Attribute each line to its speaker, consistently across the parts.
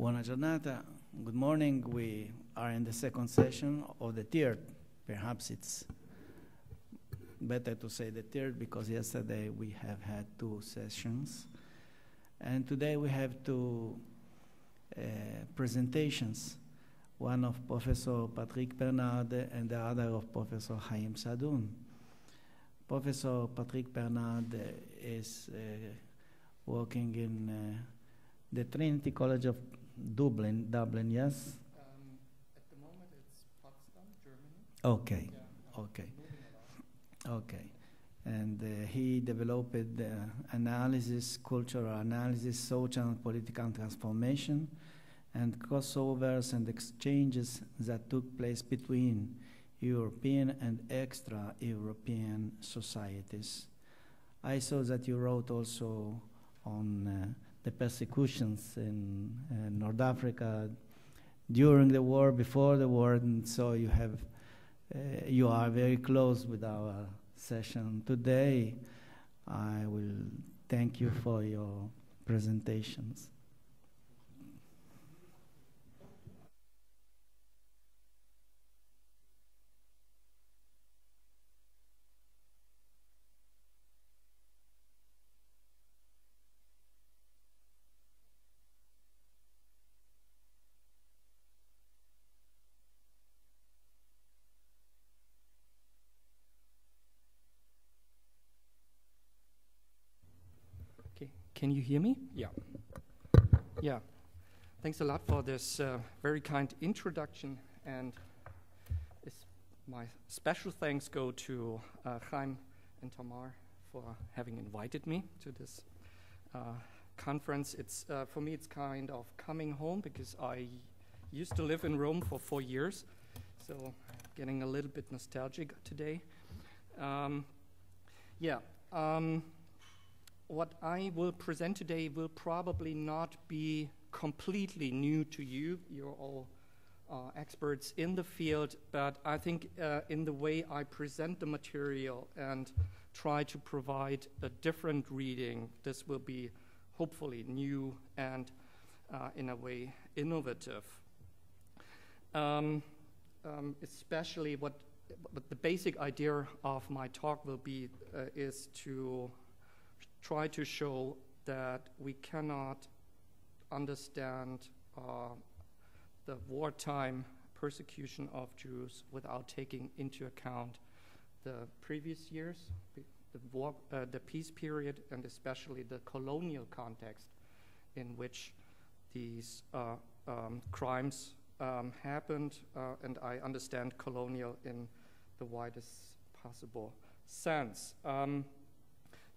Speaker 1: Buona giornata. Good morning. We are in the second session of the third. Perhaps it's better to say the third because yesterday we have had two sessions. And today we have two uh, presentations one of Professor Patrick Bernhard and the other of Professor Haim Saadoun. Professor Patrick Bernhard is uh, working in uh, the Trinity College of Dublin, Dublin, yes?
Speaker 2: Um, at the moment, it's Potsdam, Germany.
Speaker 1: Okay,
Speaker 2: Yeah,
Speaker 1: okay, okay. And uh, he developed uh, analysis, cultural analysis, social and political transformation, and crossovers and exchanges that took place between European and extra European societies. I saw that you wrote also on uh, the persecutions in uh, North Africa during the war, before the war, and so you have uh, you are very close with our session today. I will thank you for your presentations.
Speaker 2: Okay, can you hear me? Yeah. Yeah. Thanks a lot for this uh, very kind introduction, and it's my special thanks go to uh, Chaim and Tamar for having invited me to this uh, conference. It's uh, for me, it's kind of coming home because I used to live in Rome for four years, so getting a little bit nostalgic today. Um, yeah. Um, what I will present today will probably not be completely new to you. You're all uh, experts in the field, but I think uh, in the way I present the material and try to provide a different reading, this will be hopefully new and uh, in a way innovative. Um, um, especially what, what the basic idea of my talk will be uh, is to try to show that we cannot understand uh, the wartime persecution of Jews without taking into account the previous years, the, war, uh, the peace period, and especially the colonial context in which these uh, um, crimes um, happened. Uh, and I understand colonial in the widest possible sense. Um,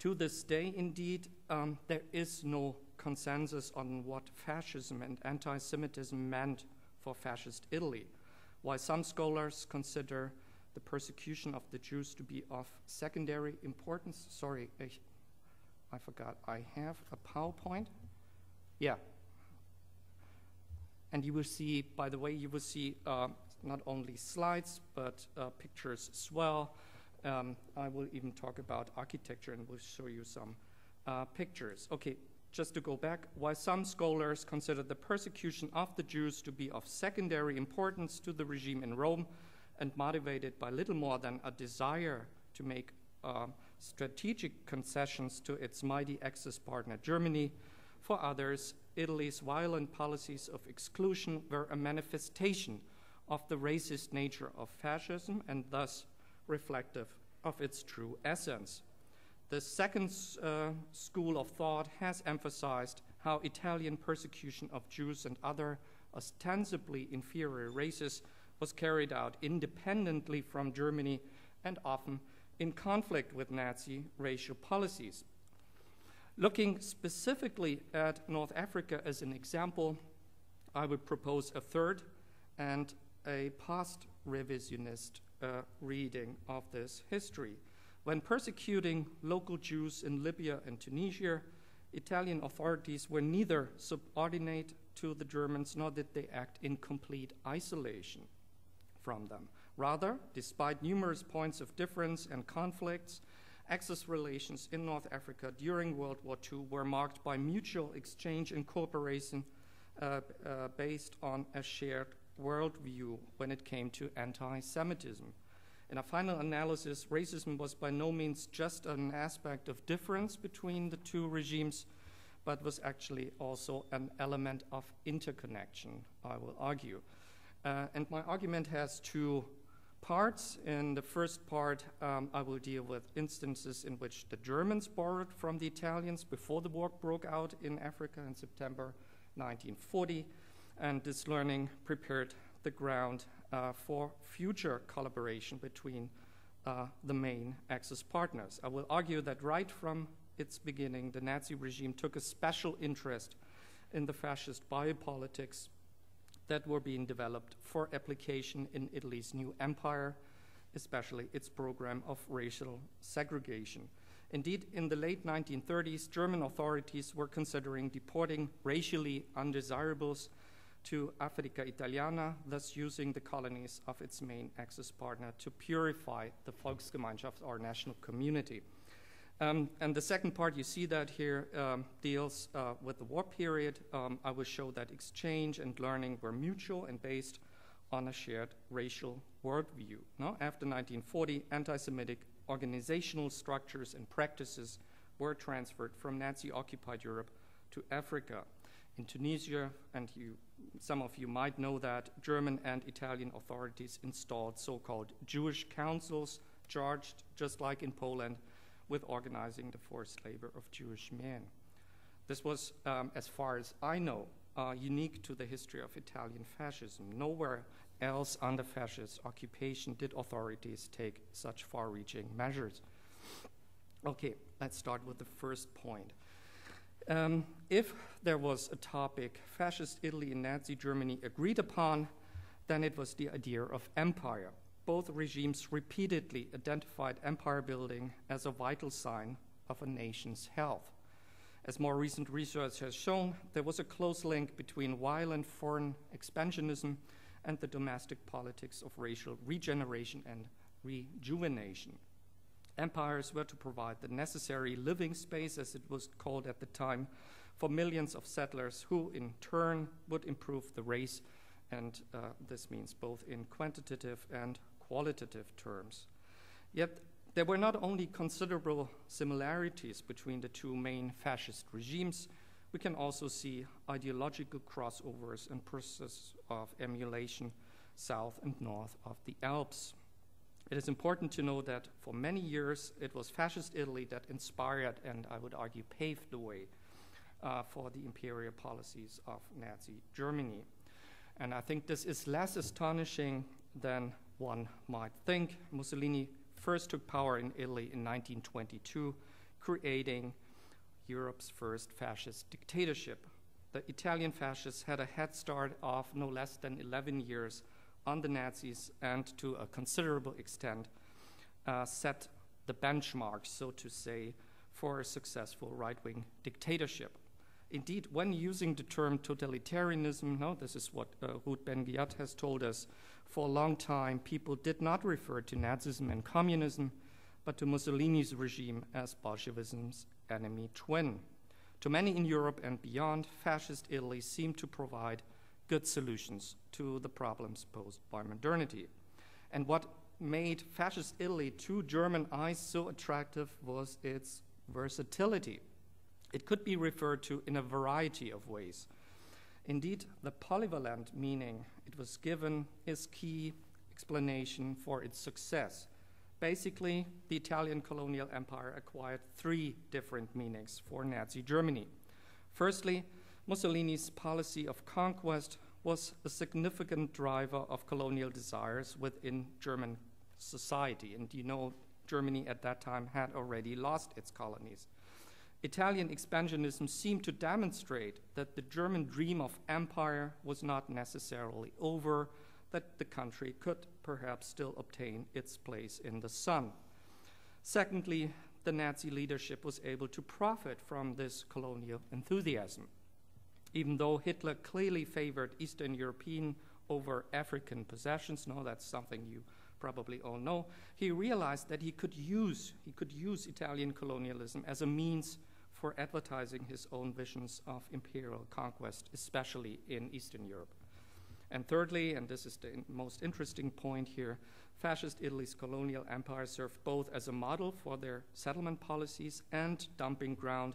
Speaker 2: to this day, indeed, um, there is no consensus on what fascism and anti Semitism meant for fascist Italy. While some scholars consider the persecution of the Jews to be of secondary importance, sorry, I, I forgot, I have a PowerPoint. Yeah. And you will see, by the way, you will see uh, not only slides, but uh, pictures as well. Um, I will even talk about architecture and will show you some uh, pictures. Okay, just to go back, while some scholars consider the persecution of the Jews to be of secondary importance to the regime in Rome and motivated by little more than a desire to make uh, strategic concessions to its mighty Axis partner Germany, for others, Italy's violent policies of exclusion were a manifestation of the racist nature of fascism and thus reflective of its true essence. The second uh, school of thought has emphasized how Italian persecution of Jews and other ostensibly inferior races was carried out independently from Germany and often in conflict with Nazi racial policies. Looking specifically at North Africa as an example, I would propose a third and a post revisionist uh, reading of this history. When persecuting local Jews in Libya and Tunisia, Italian authorities were neither subordinate to the Germans nor did they act in complete isolation from them. Rather, despite numerous points of difference and conflicts, Axis relations in North Africa during World War II were marked by mutual exchange and cooperation uh, uh, based on a shared worldview when it came to anti Semitism. In a final analysis, racism was by no means just an aspect of difference between the two regimes, but was actually also an element of interconnection, I will argue. Uh, and my argument has two parts. In the first part, um, I will deal with instances in which the Germans borrowed from the Italians before the war broke out in Africa in September 1940, and this learning prepared the ground uh, for future collaboration between uh, the main Axis partners. I will argue that right from its beginning, the Nazi regime took a special interest in the fascist biopolitics that were being developed for application in Italy's new empire, especially its program of racial segregation. Indeed, in the late 1930s, German authorities were considering deporting racially undesirables to Africa Italiana, thus using the colonies of its main Axis partner to purify the Volksgemeinschaft, or national community. Um, and the second part, you see that here, um, deals uh, with the war period. Um, I will show that exchange and learning were mutual and based on a shared racial worldview. No? After 1940, anti Semitic organizational structures and practices were transferred from Nazi occupied Europe to Africa. In Tunisia, and you, some of you might know that, German and Italian authorities installed so called Jewish councils, charged, just like in Poland, with organizing the forced labor of Jewish men. This was, um, as far as I know, uh, unique to the history of Italian fascism. Nowhere else under fascist occupation did authorities take such far reaching measures. Okay, let's start with the first point. Um, if there was a topic fascist Italy and Nazi Germany agreed upon, then it was the idea of empire both regimes repeatedly identified empire building as a vital sign of a nation's health. As more recent research has shown, there was a close link between violent foreign expansionism and the domestic politics of racial regeneration and rejuvenation. Empires were to provide the necessary living space, as it was called at the time, for millions of settlers who, in turn, would improve the race, and uh, this means both in quantitative and qualitative terms. Yet there were not only considerable similarities between the two main fascist regimes, we can also see ideological crossovers and processes of emulation south and north of the Alps. It is important to know that for many years it was fascist Italy that inspired and I would argue paved the way uh, for the imperial policies of Nazi Germany. And I think this is less astonishing than one might think. Mussolini first took power in Italy in 1922, creating Europe's first fascist dictatorship. The Italian fascists had a head start of no less than 11 years on the Nazis and to a considerable extent uh, set the benchmark, so to say, for a successful right wing dictatorship. Indeed, when using the term totalitarianism, no, this is what uh, Ruth Ben Ghiat has told us, for a long time, people did not refer to Nazism and communism, but to Mussolini's regime as Bolshevism's enemy twin. To many in Europe and beyond, fascist Italy seemed to provide good solutions to the problems posed by modernity. And what made fascist Italy to German eyes so attractive was its versatility. It could be referred to in a variety of ways. Indeed, the polyvalent meaning it was given is key explanation for its success. Basically, the Italian colonial empire acquired three different meanings for Nazi Germany. Firstly, Mussolini's policy of conquest was a significant driver of colonial desires within German society. And you know, Germany at that time had already lost its colonies. Italian expansionism seemed to demonstrate that the German dream of empire was not necessarily over, that the country could perhaps still obtain its place in the sun. Secondly, the Nazi leadership was able to profit from this colonial enthusiasm. Even though Hitler clearly favored Eastern European over African possessions, no, that's something you probably all know, he realized that he could use, he could use Italian colonialism as a means for advertising his own visions of imperial conquest, especially in Eastern Europe. And thirdly, and this is the most interesting point here, fascist Italy's colonial empire served both as a model for their settlement policies and dumping ground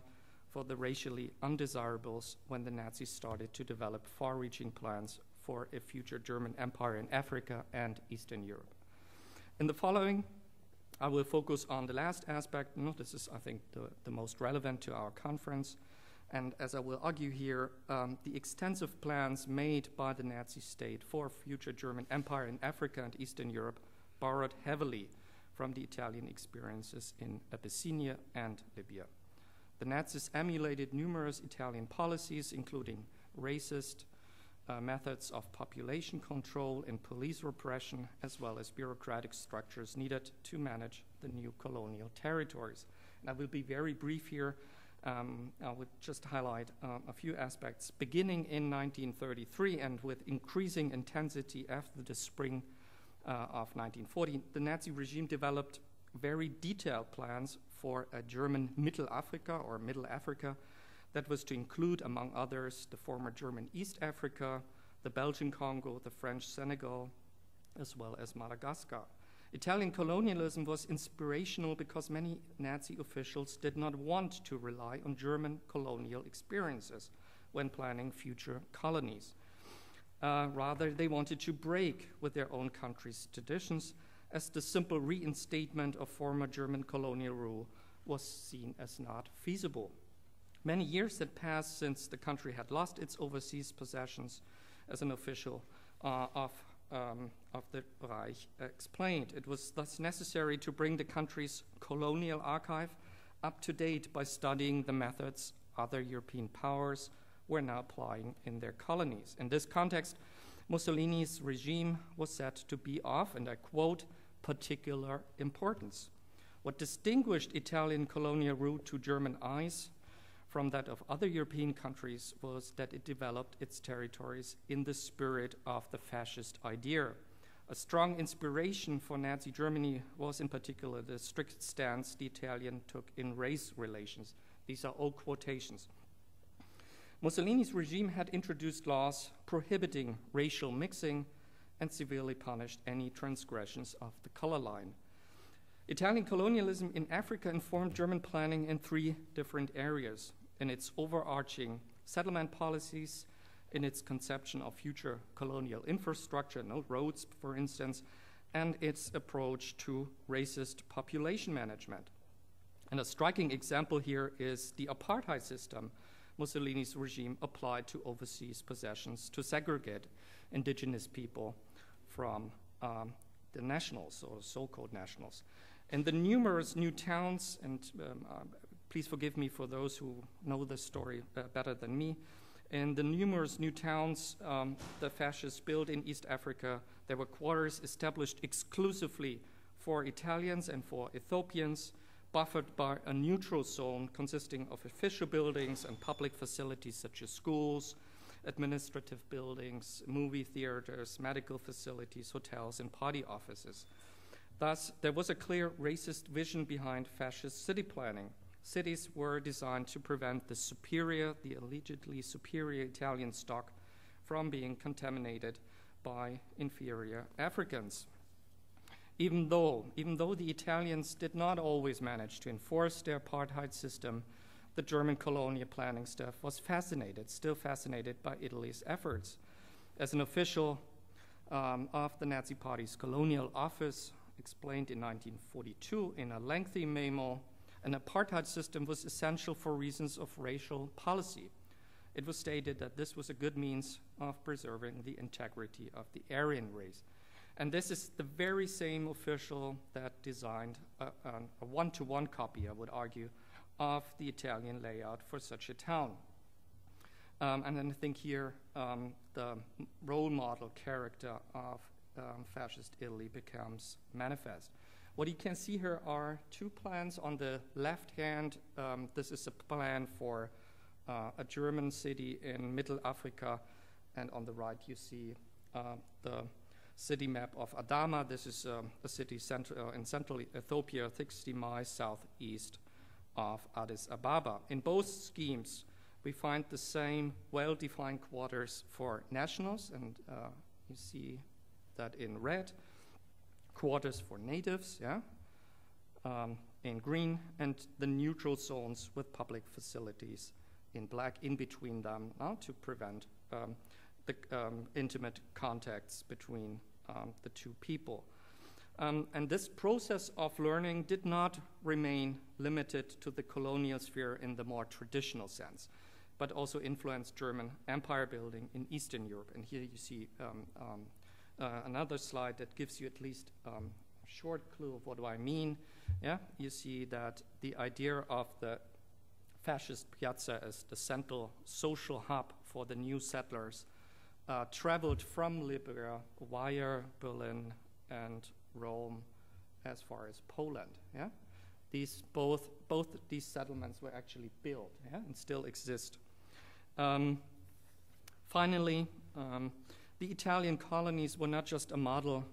Speaker 2: for the racially undesirables when the Nazis started to develop far reaching plans for a future German empire in Africa and Eastern Europe. In the following, I will focus on the last aspect. No, this is, I think, the, the most relevant to our conference. And as I will argue here, um, the extensive plans made by the Nazi state for a future German empire in Africa and Eastern Europe borrowed heavily from the Italian experiences in Abyssinia and Libya. The Nazis emulated numerous Italian policies, including racist uh, methods of population control and police repression, as well as bureaucratic structures needed to manage the new colonial territories. And I will be very brief here. Um, I would just highlight um, a few aspects. Beginning in 1933 and with increasing intensity after the spring uh, of 1940, the Nazi regime developed very detailed plans for a German Middle Africa or Middle Africa that was to include, among others, the former German East Africa, the Belgian Congo, the French Senegal, as well as Madagascar. Italian colonialism was inspirational because many Nazi officials did not want to rely on German colonial experiences when planning future colonies. Uh, rather, they wanted to break with their own country's traditions, as the simple reinstatement of former German colonial rule was seen as not feasible. Many years had passed since the country had lost its overseas possessions, as an official uh, of, um, of the Reich explained. It was thus necessary to bring the country's colonial archive up to date by studying the methods other European powers were now applying in their colonies. In this context, Mussolini's regime was said to be off, and I quote, particular importance. What distinguished Italian colonial rule to German eyes from that of other European countries was that it developed its territories in the spirit of the fascist idea. A strong inspiration for Nazi Germany was, in particular, the strict stance the Italian took in race relations. These are all quotations. Mussolini's regime had introduced laws prohibiting racial mixing and severely punished any transgressions of the color line. Italian colonialism in Africa informed German planning in three different areas in its overarching settlement policies, in its conception of future colonial infrastructure, no roads, for instance, and its approach to racist population management. And a striking example here is the apartheid system Mussolini's regime applied to overseas possessions to segregate indigenous people from um, the nationals or so called nationals. And the numerous new towns, and um, uh, please forgive me for those who know the story uh, better than me, and the numerous new towns um, the fascists built in East Africa, there were quarters established exclusively for Italians and for Ethiopians, buffered by a neutral zone consisting of official buildings and public facilities such as schools, administrative buildings, movie theaters, medical facilities, hotels, and party offices. Thus, there was a clear racist vision behind fascist city planning. Cities were designed to prevent the superior, the allegedly superior Italian stock from being contaminated by inferior Africans. Even though, even though the Italians did not always manage to enforce their apartheid system, the German colonial planning staff was fascinated, still fascinated by Italy's efforts. As an official um, of the Nazi Party's colonial office explained in 1942 in a lengthy memo, an apartheid system was essential for reasons of racial policy. It was stated that this was a good means of preserving the integrity of the Aryan race. And this is the very same official that designed a one to one copy, I would argue, of the Italian layout for such a town. Um, and then I think here um, the role model character of um, fascist Italy becomes manifest. What you can see here are two plans. On the left hand, um, this is a plan for uh, a German city in Middle Africa, and on the right, you see uh, the city map of Adama. This is um, a city central, uh, in central Ethiopia, 60 miles southeast of Addis Ababa. In both schemes, we find the same well defined quarters for nationals, and uh, you see that in red, quarters for natives, yeah, um, in green, and the neutral zones with public facilities in black in between them uh, to prevent um, the um, intimate contacts between um, the two people. Um, and this process of learning did not remain limited to the colonial sphere in the more traditional sense, but also influenced German empire building in Eastern Europe. And here you see um, um, uh, another slide that gives you at least um, a short clue of what do I mean. Yeah, you see that the idea of the fascist piazza as the central social hub for the new settlers uh, traveled from Libya via Berlin and Rome as far as Poland. Yeah, these both both these settlements were actually built yeah? and still exist. Um, finally, um, the Italian colonies were not just a model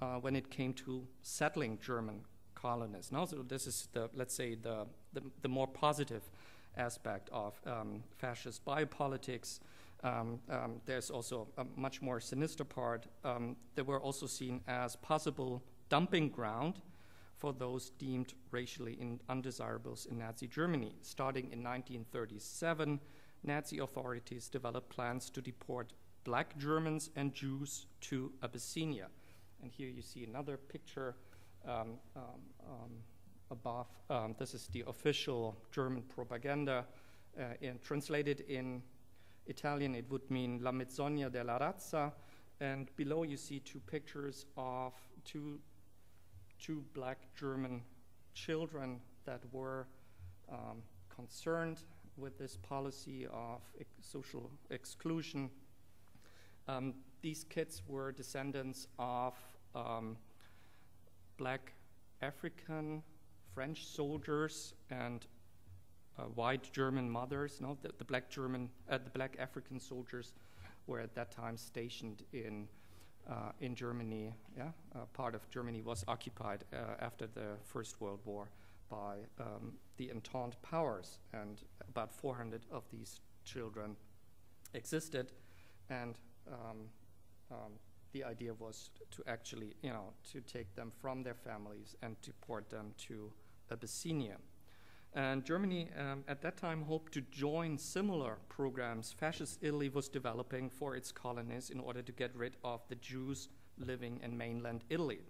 Speaker 2: uh, when it came to settling German colonists. Now, so this is the let's say the the, the more positive aspect of um, fascist biopolitics. Um, um, there's also a much more sinister part. Um, they were also seen as possible dumping ground for those deemed racially undesirables in Nazi Germany. Starting in 1937, Nazi authorities developed plans to deport black Germans and Jews to Abyssinia. And here you see another picture um, um, um above. Um, this is the official German propaganda. Uh, in, translated in Italian, it would mean La Menzogna della Razza. And below you see two pictures of two two black German children that were um, concerned with this policy of ex social exclusion. Um, these kids were descendants of um, black African French soldiers and white German mothers. No, the, the black German, uh, the black African soldiers were at that time stationed in uh, in Germany, yeah, uh, part of Germany was occupied uh, after the First World War by um, the Entente powers, and about 400 of these children existed, and um, um, the idea was to actually, you know, to take them from their families and deport them to Abyssinia. And Germany um, at that time hoped to join similar programs fascist Italy was developing for its colonies in order to get rid of the Jews living in mainland Italy.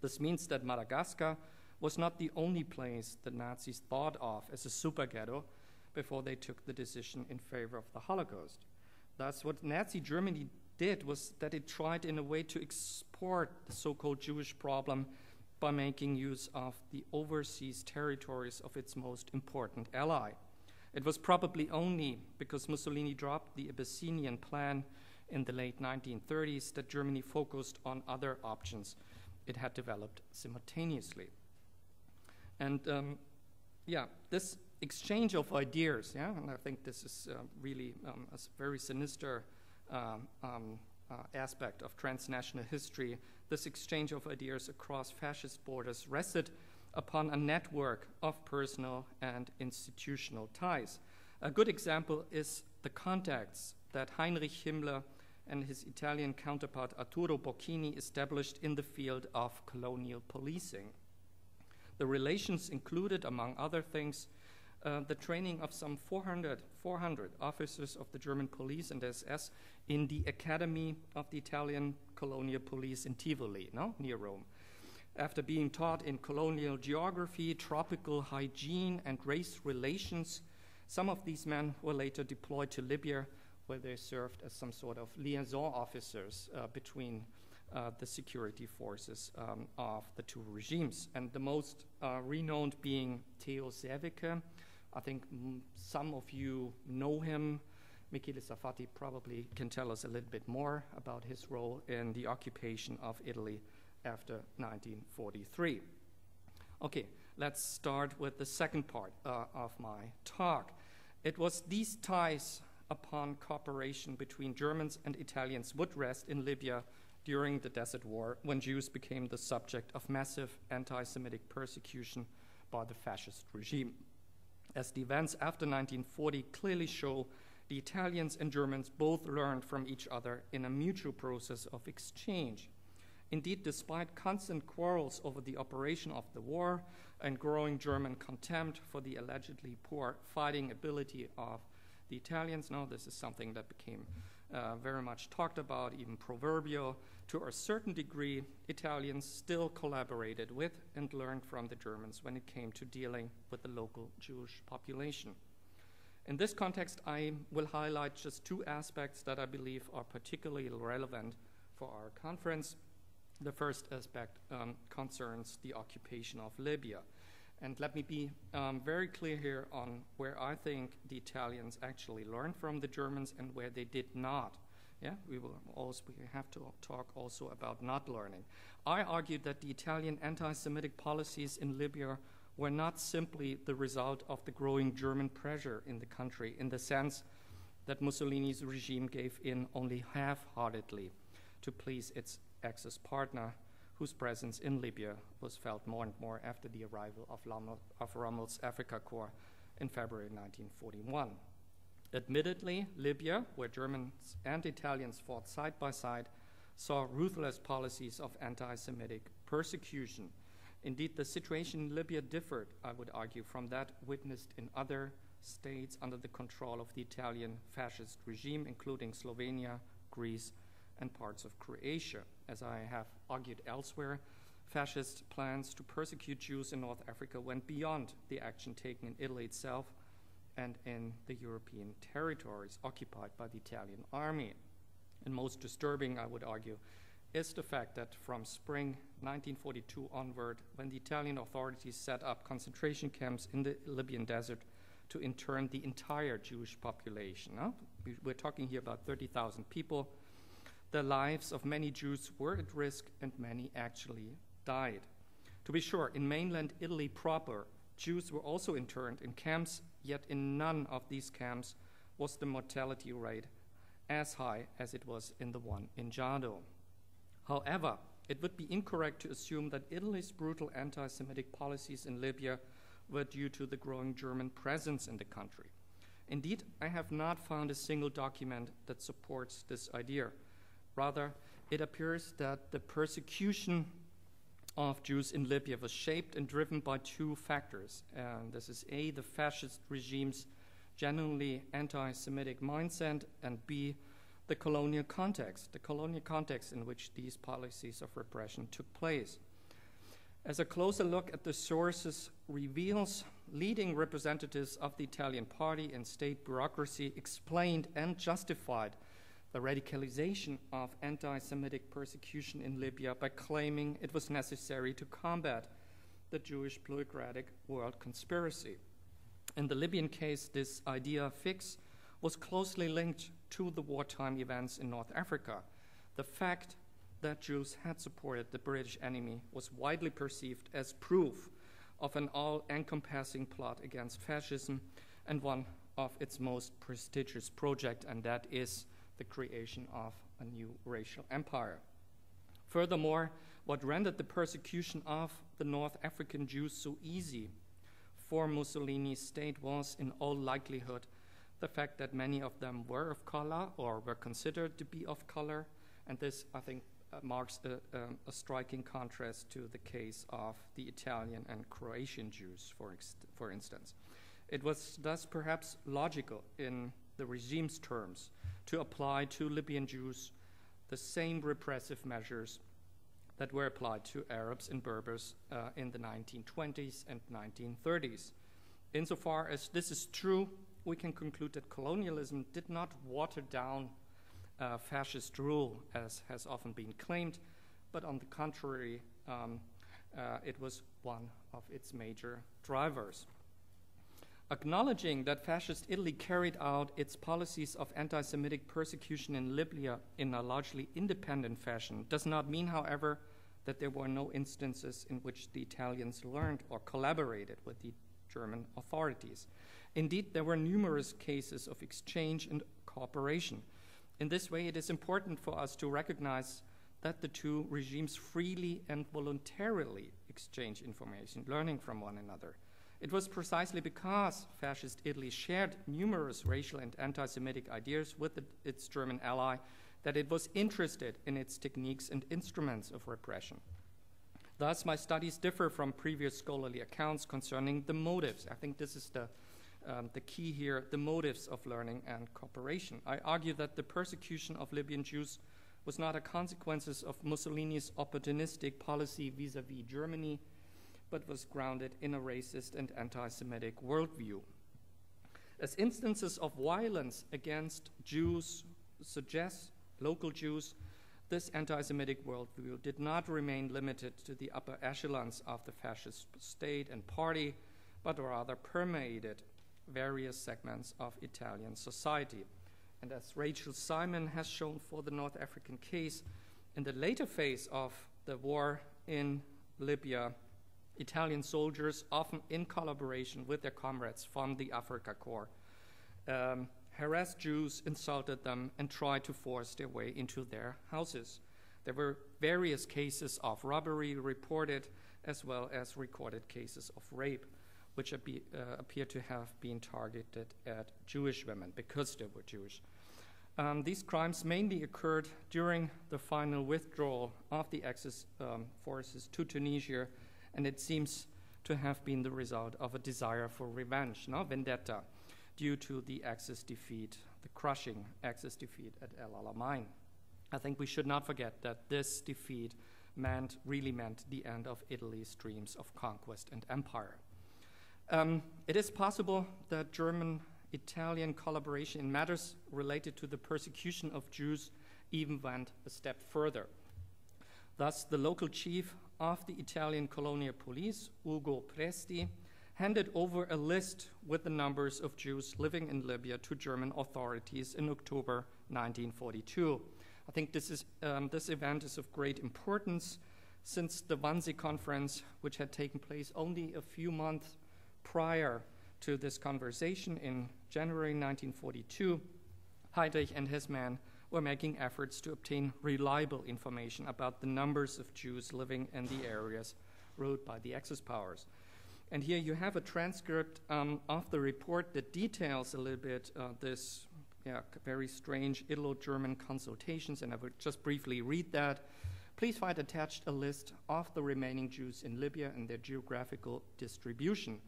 Speaker 2: This means that Madagascar was not the only place the Nazis thought of as a super ghetto before they took the decision in favor of the Holocaust. Thus, what Nazi Germany did was that it tried in a way to export the so called Jewish problem by making use of the overseas territories of its most important ally. It was probably only because Mussolini dropped the Abyssinian plan in the late 1930s that Germany focused on other options it had developed simultaneously. And um, yeah, this exchange of ideas, yeah, and I think this is uh, really um, a very sinister um, um uh, aspect of transnational history this exchange of ideas across fascist borders rested upon a network of personal and institutional ties. A good example is the contacts that Heinrich Himmler and his Italian counterpart Arturo Bocchini established in the field of colonial policing. The relations included, among other things, uh, the training of some 400, 400 officers of the German police and SS in the Academy of the Italian colonial police in Tivoli, no? near Rome. After being taught in colonial geography, tropical hygiene, and race relations, some of these men were later deployed to Libya, where they served as some sort of liaison officers uh, between uh, the security forces um, of the two regimes. And the most uh, renowned being Theo Saevecke. I think some of you know him Michele Sarfatti probably can tell us a little bit more about his role in the occupation of Italy after 1943. Okay, let's start with the second part uh, of my talk. It was these ties upon cooperation between Germans and Italians would rest in Libya during the Desert War when Jews became the subject of massive anti Semitic persecution by the fascist regime. as the events after 1940 clearly show the Italians and Germans both learned from each other in a mutual process of exchange. Indeed, despite constant quarrels over the operation of the war and growing German contempt for the allegedly poor fighting ability of the Italians, now this is something that became uh, very much talked about, even proverbial. To a certain degree, Italians still collaborated with and learned from the Germans when it came to dealing with the local Jewish population. In this context, I will highlight just two aspects that I believe are particularly relevant for our conference. The first aspect um, concerns the occupation of Libya. And let me be um, very clear here on where I think the Italians actually learned from the Germans and where they did not. Yeah, we will also we have to talk also about not learning. I argued that the Italian anti-Semitic policies in Libya were not simply the result of the growing German pressure in the country, in the sense that Mussolini's regime gave in only half-heartedly to please its Axis partner, whose presence in Libya was felt more and more after the arrival of, of Rommel's Africa Corps in February 1941. Admittedly, Libya, where Germans and Italians fought side by side, saw ruthless policies of anti Semitic persecution. Indeed, the situation in Libya differed, I would argue, from that witnessed in other states under the control of the Italian fascist regime, including Slovenia, Greece, and parts of Croatia. As I have argued elsewhere, fascist plans to persecute Jews in North Africa went beyond the action taken in Italy itself and in the European territories occupied by the Italian army. And most disturbing, I would argue, is the fact that from spring 1942 onward, when the Italian authorities set up concentration camps in the Libyan desert to intern the entire Jewish population, we're talking here about 30,000 people the lives of many Jews were at risk and many actually died. To be sure, in mainland Italy proper, Jews were also interned in camps, yet in none of these camps was the mortality rate as high as it was in the one in Giado. However, it would be incorrect to assume that Italy's brutal anti Semitic policies in Libya were due to the growing German presence in the country. Indeed, I have not found a single document that supports this idea. Rather, it appears that the persecution of Jews in Libya was shaped and driven by two factors. And this is A, the fascist regime's genuinely anti Semitic mindset, and B, the colonial context, the colonial context in which these policies of repression took place. As a closer look at the sources reveals, leading representatives of the Italian party and state bureaucracy explained and justified the radicalization of anti Semitic persecution in Libya by claiming it was necessary to combat the Jewish plutocratic world conspiracy. In the Libyan case, this idea fix was closely linked to the wartime events in North Africa. The fact that Jews had supported the British enemy was widely perceived as proof of an all encompassing plot against fascism and one of its most prestigious projects, and that is the creation of a new racial empire. Furthermore, what rendered the persecution of the North African Jews so easy for Mussolini's state was, in all likelihood, the fact that many of them were of color or were considered to be of color, and this, I think, uh, marks a, um, a, striking contrast to the case of the Italian and Croatian Jews, for, for instance. It was thus perhaps logical in the regime's terms to apply to Libyan Jews the same repressive measures that were applied to Arabs and Berbers uh, in the 1920s and 1930s. Insofar as this is true, we can conclude that colonialism did not water down uh, fascist rule, as has often been claimed, but on the contrary, um, uh, it was one of its major drivers. Acknowledging that fascist Italy carried out its policies of anti Semitic persecution in Libya in a largely independent fashion does not mean, however, that there were no instances in which the Italians learned or collaborated with the German authorities. Indeed, there were numerous cases of exchange and cooperation. In this way, it is important for us to recognize that the two regimes freely and voluntarily exchange information, learning from one another It was precisely because fascist Italy shared numerous racial and anti Semitic ideas with its German ally that it was interested in its techniques and instruments of repression. Thus, my studies differ from previous scholarly accounts concerning the motives. I think this is the, um, the key here the motives of learning and cooperation. I argue that the persecution of Libyan Jews was not a consequence of Mussolini's opportunistic policy vis a vis Germany, but was grounded in a racist and anti Semitic worldview. As instances of violence against Jews suggest, local Jews, this anti Semitic worldview did not remain limited to the upper echelons of the fascist state and party, but rather permeated various segments of Italian society. And as Rachel Simon has shown for the North African case, in the later phase of the war in Libya, Italian soldiers, often in collaboration with their comrades from the Africa Corps, um, harassed Jews, insulted them, and tried to force their way into their houses. There were various cases of robbery reported, as well as recorded cases of rape, which uh, appear to have been targeted at Jewish women because they were Jewish. Um, these crimes mainly occurred during the final withdrawal of the Axis um, forces to Tunisia, and it seems to have been the result of a desire for revenge, no vendetta due to the Axis defeat, the crushing Axis defeat at El Alamein. I think we should not forget that this defeat meant, really meant the end of Italy's dreams of conquest and empire. Um, it is possible that German Italian collaboration in matters related to the persecution of Jews even went a step further. Thus, the local chief of the Italian colonial police, Ugo Presti, handed over a list with the numbers of Jews living in Libya to German authorities in October 1942. I think this, is, um, this event is of great importance since the Wannsee conference, which had taken place only a few months prior to this conversation in January 1942, Heydrich and his men were making efforts to obtain reliable information about the numbers of Jews living in the areas ruled by the Axis powers. And here you have a transcript um, of the report that details a little bit uh, this yeah, very strange Italo German consultations, and I will just briefly read that. Please find attached a list of the remaining Jews in Libya and their geographical distribution.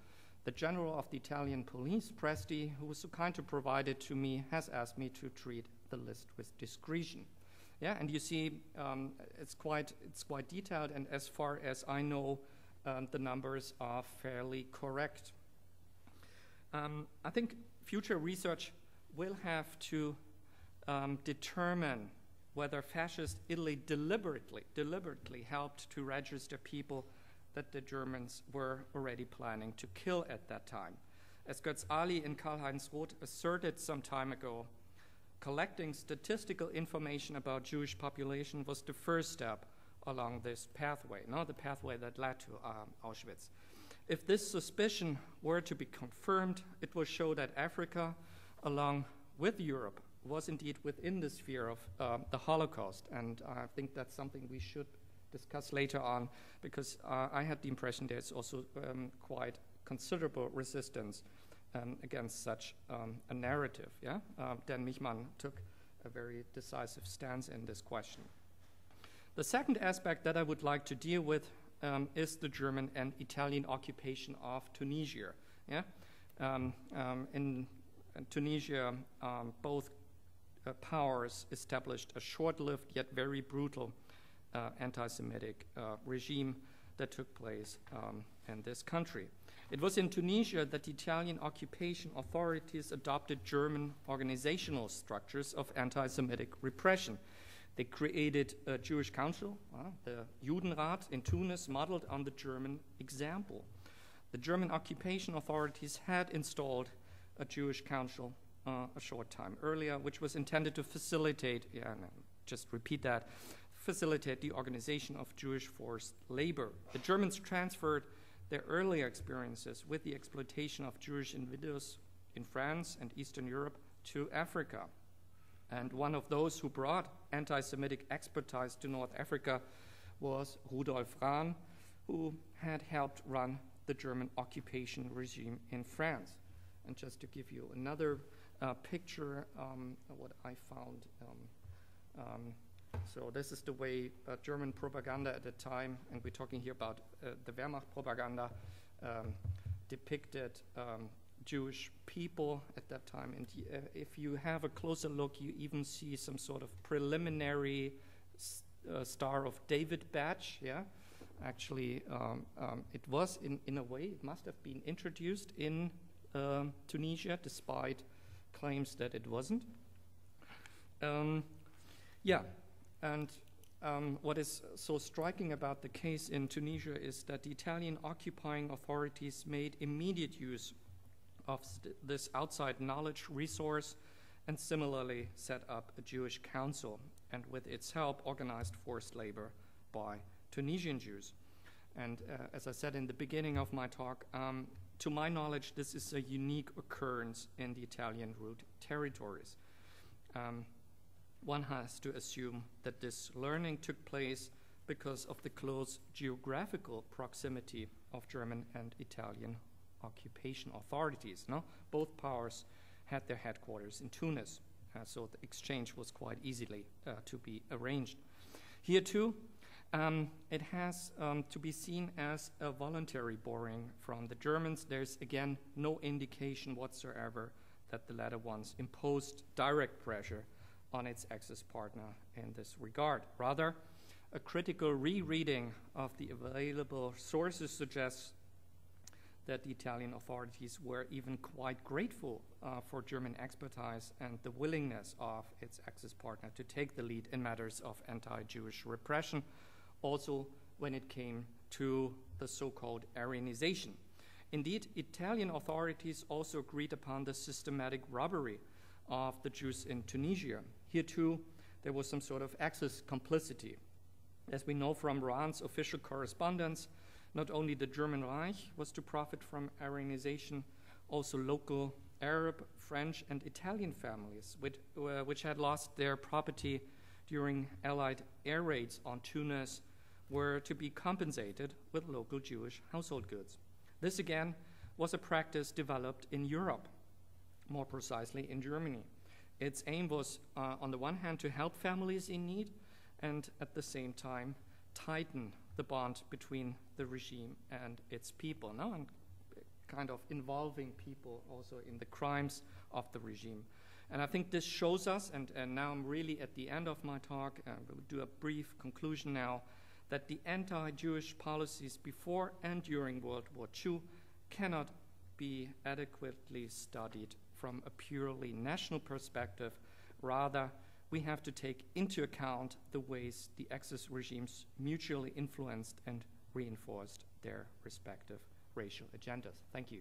Speaker 2: The general of the Italian police, Presti, who was so kind to provide it to me, has asked me to treat the list with discretion. Yeah, and you see, um, it's quite it's quite detailed, and as far as I know, um, the numbers are fairly correct. Um, I think future research will have to um, determine whether fascist Italy deliberately, deliberately helped to register people that the Germans were already planning to kill at that time. As Götz Aly and Karl-Heinz Roth asserted some time ago, collecting statistical information about Jewish population was the first step along this pathway, not the pathway that led to um, Auschwitz. If this suspicion were to be confirmed, it will show that Africa, along with Europe, was indeed within the sphere of uh, the Holocaust. And I think that's something we should discuss later on because uh, I had the impression there's also um, quite considerable resistance um, against such um, a narrative. Yeah? Uh, Dan Michman took a very decisive stance in this question. The second aspect that I would like to deal with um, is the German and Italian occupation of Tunisia. Yeah? Um, um, in, in, Tunisia, um, both uh, powers established a short lived yet very brutal anti Semitic uh, regime that took place um, in this country. It was in Tunisia that the Italian occupation authorities adopted German organizational structures of anti Semitic repression they created a Jewish council, uh, the Judenrat in Tunis, modeled on the German example. The German occupation authorities had installed a Jewish council uh, a short time earlier, which was intended to facilitate, yeah, no, just repeat that, facilitate the organization of Jewish forced labor. The Germans transferred their earlier experiences with the exploitation of Jewish individuals in France and Eastern Europe to Africa. And one of those who brought anti Semitic expertise to North Africa was Rudolf Rahn, who had helped run the German occupation regime in France. And just to give you another uh, picture, um, what I found. Um, um, so this is the way uh, German propaganda at the time, and we're talking here about uh, the Wehrmacht propaganda, um, depicted um, Jewish people at that time. And uh, if you have a closer look, you even see some sort of preliminary uh, Star of David badge. Yeah, actually, um, um, it was in in a way it must have been introduced in um, Tunisia, despite claims that it wasn't. Um, yeah, and um, what is so striking about the case in Tunisia is that the Italian occupying authorities made immediate use of this outside knowledge resource and similarly set up a Jewish council and with its help organized forced labor by Tunisian Jews. And uh, as I said in the beginning of my talk, um, to my knowledge, this is a unique occurrence in the Italian root territories. Um, one has to assume that this learning took place because of the close geographical proximity of German and Italian occupation authorities. No? Both powers had their headquarters in Tunis, uh, so the exchange was quite easily uh, to be arranged. Here, too, um, it has um, to be seen as a voluntary borrowing from the Germans. There's again no indication whatsoever that the latter ones imposed direct pressure on its Axis partner in this regard. Rather, a critical rereading of the available sources suggests that the Italian authorities were even quite grateful uh, for German expertise and the willingness of its Axis partner to take the lead in matters of anti Jewish repression also when it came to the so called Aryanization. Indeed, Italian authorities also agreed upon the systematic robbery of the Jews in Tunisia. Here, too, there was some sort of Axis complicity. As we know from Rahn's official correspondence, not only the German Reich was to profit from Aryanization, also local Arab, French, and Italian families, which, uh, which had lost their property during Allied air raids on Tunis were to be compensated with local Jewish household goods. This again was a practice developed in Europe, more precisely in Germany. Its aim was, uh, on the one hand, to help families in need, and at the same time, tighten the bond between the regime and its people, no? and kind of involving people also in the crimes of the regime. And I think this shows us, and, and now I'm really at the end of my talk, uh, we'll do a brief conclusion now, that the anti Jewish policies before and during World War II cannot be adequately studied from a purely national perspective. Rather, we have to take into account the ways the Axis regimes mutually influenced and reinforced their respective racial agendas. Thank you.